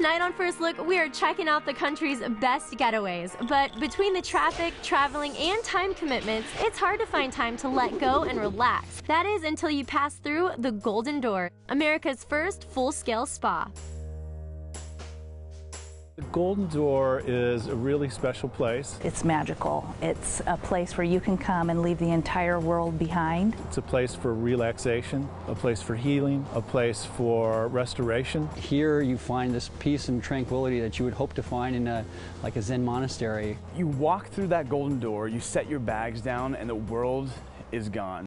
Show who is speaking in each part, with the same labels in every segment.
Speaker 1: Tonight on First Look, we are checking out the country's best getaways. But between the traffic, traveling, and time commitments, it's hard to find time to let go and relax. That is until you pass through the Golden Door, America's first full scale spa.
Speaker 2: The Golden Door is a really special place.
Speaker 3: It's magical. It's a place where you can come and leave the entire world behind.
Speaker 2: It's a place for relaxation, a place for healing, a place for restoration.
Speaker 4: Here you find this peace and tranquility that you would hope to find in a like a Zen monastery.
Speaker 5: You walk through that golden door, you set your bags down, and the world is gone.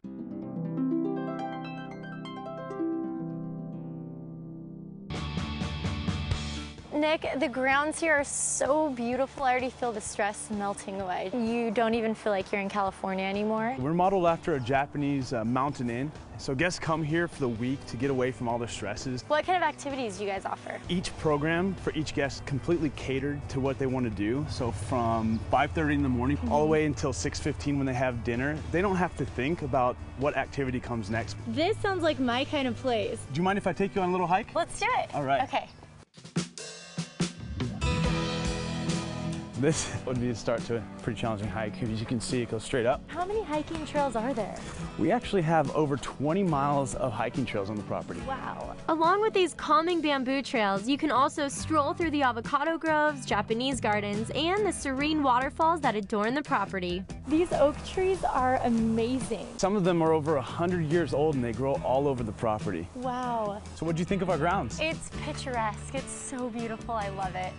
Speaker 6: Nick, the grounds here are so beautiful. I already feel the stress melting away. You don't even feel like you're in California anymore.
Speaker 5: We're modeled after a Japanese uh, mountain inn, so guests come here for the week to get away from all the stresses.
Speaker 6: What kind of activities do you guys offer?
Speaker 5: Each program for each guest completely catered to what they want to do. So from 5.30 in the morning all the way until 6.15 when they have dinner, they don't have to think about what activity comes next.
Speaker 6: This sounds like my kind of place.
Speaker 5: Do you mind if I take you on a little hike?
Speaker 6: Let's do it.
Speaker 5: All right.
Speaker 6: Okay.
Speaker 5: This would be the start to a pretty challenging hike. As you can see, it goes straight up.
Speaker 6: How many hiking trails are there?
Speaker 5: We actually have over 20 miles of hiking trails on the property.
Speaker 6: Wow.
Speaker 1: Along with these calming bamboo trails, you can also stroll through the avocado groves, Japanese gardens, and the serene waterfalls that adorn the property.
Speaker 6: These oak trees are amazing.
Speaker 5: Some of them are over 100 years old and they grow all over the property.
Speaker 6: Wow.
Speaker 5: So what do you think of our grounds?
Speaker 6: It's picturesque. It's so beautiful. I love it.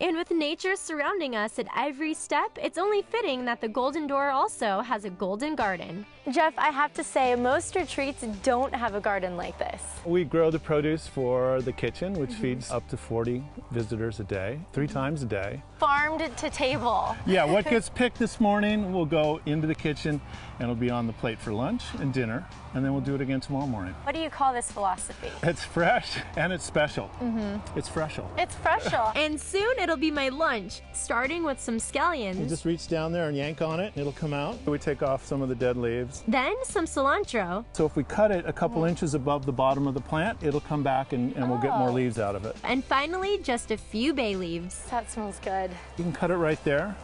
Speaker 1: And with nature surrounding us at every step, it's only fitting that the Golden Door also has a golden garden.
Speaker 6: Jeff, I have to say, most retreats don't have a garden like this.
Speaker 2: We grow the produce for the kitchen, which mm-hmm. feeds up to 40 visitors a day, three mm-hmm. times a day.
Speaker 6: Farmed to table.
Speaker 2: Yeah, what gets picked this morning will go into the kitchen and it'll be on the plate for lunch and dinner, and then we'll do it again tomorrow morning.
Speaker 6: What do you call this philosophy?
Speaker 2: It's fresh and it's special. Mm-hmm. It's freshal.
Speaker 6: It's freshal.
Speaker 1: And soon it'll be my lunch, starting with some scallions.
Speaker 2: You just reach down there and yank on it, and it'll come out. We take off some of the dead leaves.
Speaker 1: Then some cilantro,
Speaker 2: So if we cut it a couple inches above the bottom of the plant, it'll come back and, and we'll get more
Speaker 6: Oh.
Speaker 2: leaves out of it.
Speaker 1: and finally just a few bay leaves.
Speaker 6: that smells good.
Speaker 2: You can cut it right there,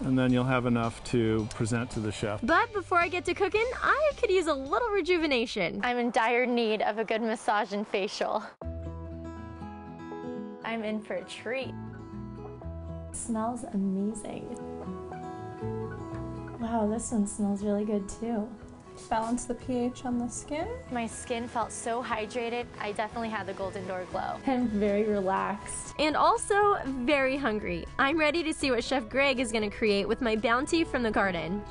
Speaker 2: and then you'll have enough to present to the chef.
Speaker 1: But before I get to cooking, I could use a little rejuvenation.
Speaker 6: I'm in dire need of a good massage and facial. I'm in for a treat. smells amazing. Wow, this one smells really good too.
Speaker 7: balance the pH on the skin.
Speaker 6: My skin felt so hydrated. I definitely had the Golden Door glow.
Speaker 7: I'm very relaxed.
Speaker 1: And also very hungry. I'm ready to see what Chef Greg is going to create with my bounty from the garden.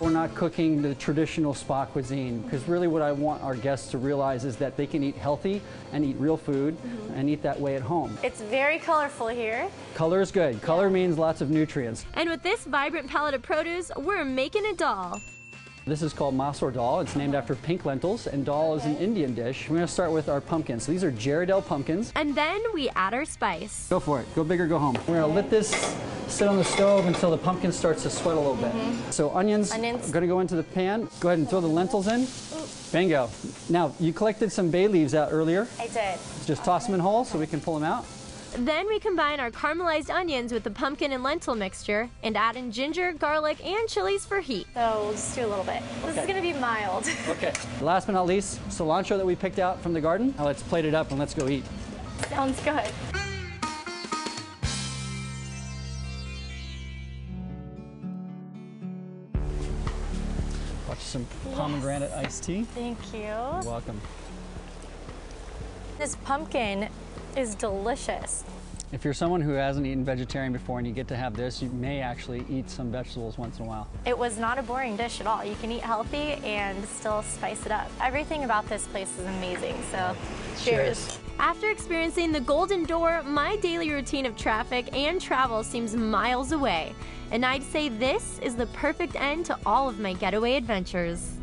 Speaker 4: We're not cooking the traditional spa cuisine because really what I want our guests to realize is that they can eat healthy and eat real food mm-hmm. and eat that way at home.
Speaker 6: It's very colorful here.
Speaker 4: Color is good. Color means lots of nutrients.
Speaker 1: And with this vibrant palette of produce, we're making a dal.
Speaker 4: This is called Masur dal. It's named uh-huh. after pink lentils, and dal is an Indian dish. We're going to start with our pumpkins. So these are Jarrahdale pumpkins.
Speaker 1: And then we add our spice.
Speaker 4: Go for it. Go big or go home. We're going to let this sit on the stove until the pumpkin starts to sweat a little bit. Mm-hmm. So onions,
Speaker 6: Onions.
Speaker 4: Are going to go into the pan. Go ahead and throw the lentils in. Bingo. Now, you collected some bay leaves out earlier.
Speaker 6: I did.
Speaker 4: Just toss them in whole so we can pull them out.
Speaker 1: Then we combine our caramelized onions with the pumpkin and lentil mixture and add in ginger, garlic, and chilies for heat.
Speaker 6: So we'll just do a little bit. This is gonna be mild.
Speaker 4: Okay. Last but not least, cilantro that we picked out from the garden. Now let's plate it up and let's go eat.
Speaker 6: Sounds good.
Speaker 4: Some pomegranate iced tea.
Speaker 6: Thank you.
Speaker 4: Welcome.
Speaker 6: This pumpkin is delicious.
Speaker 4: If you're someone who hasn't eaten vegetarian before and you get to have this, you may actually eat some vegetables once in a while.
Speaker 6: It was not a boring dish at all. You can eat healthy and still spice it up. Everything about this place is amazing, so cheers.
Speaker 1: After experiencing the Golden Door, my daily routine of traffic and travel seems miles away. And I'd say this is the perfect end to all of my getaway adventures.